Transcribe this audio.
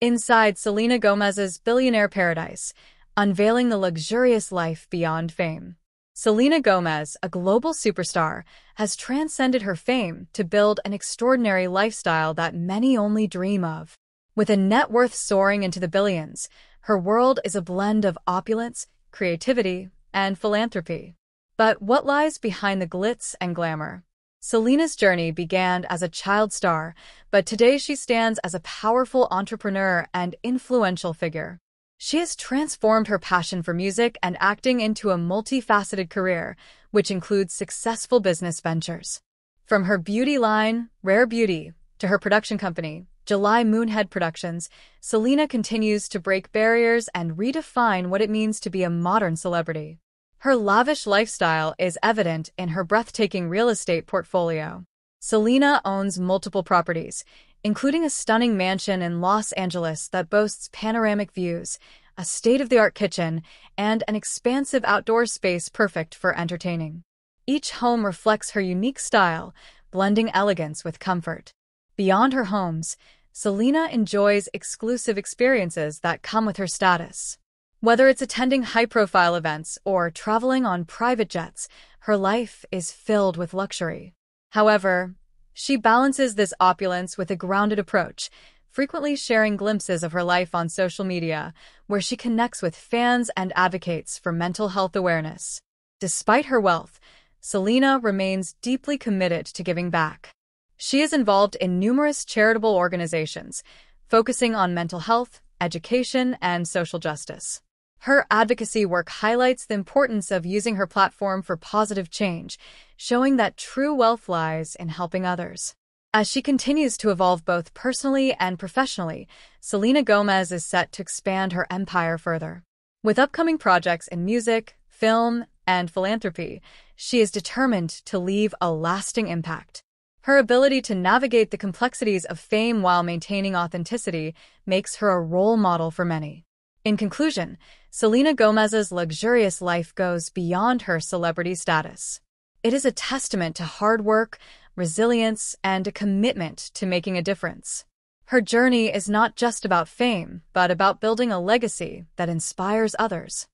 Inside Selena Gomez's billionaire paradise, unveiling the luxurious life beyond fame. Selena Gomez, a global superstar, has transcended her fame to build an extraordinary lifestyle that many only dream of. With a net worth soaring into the billions, her world is a blend of opulence, creativity, and philanthropy. But what lies behind the glitz and glamour? Selena's journey began as a child star, but today she stands as a powerful entrepreneur and influential figure. She has transformed her passion for music and acting into a multifaceted career, which includes successful business ventures. From her beauty line, Rare Beauty, to her production company, July Moonhead Productions, Selena continues to break barriers and redefine what it means to be a modern celebrity. Her lavish lifestyle is evident in her breathtaking real estate portfolio. Selena owns multiple properties, including a stunning mansion in Los Angeles that boasts panoramic views, a state-of-the-art kitchen, and an expansive outdoor space perfect for entertaining. Each home reflects her unique style, blending elegance with comfort. Beyond her homes, Selena enjoys exclusive experiences that come with her status. Whether it's attending high-profile events or traveling on private jets, her life is filled with luxury. However, she balances this opulence with a grounded approach, frequently sharing glimpses of her life on social media, where she connects with fans and advocates for mental health awareness. Despite her wealth, Selena remains deeply committed to giving back. She is involved in numerous charitable organizations, focusing on mental health, education, and social justice. Her advocacy work highlights the importance of using her platform for positive change, showing that true wealth lies in helping others. As she continues to evolve both personally and professionally, Selena Gomez is set to expand her empire further. With upcoming projects in music, film, and philanthropy, she is determined to leave a lasting impact. Her ability to navigate the complexities of fame while maintaining authenticity makes her a role model for many. In conclusion, Selena Gomez's luxurious life goes beyond her celebrity status. It is a testament to hard work, resilience, and a commitment to making a difference. Her journey is not just about fame, but about building a legacy that inspires others.